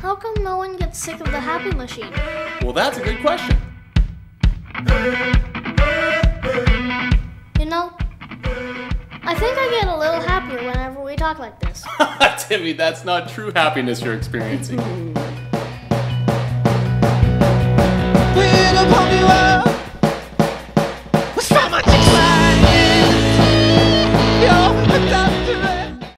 How come no one gets sick of the happy machine? Well, that's a good question. You know, I think I get a little happier whenever we talk like this. Timmy, that's not true happiness you're experiencing.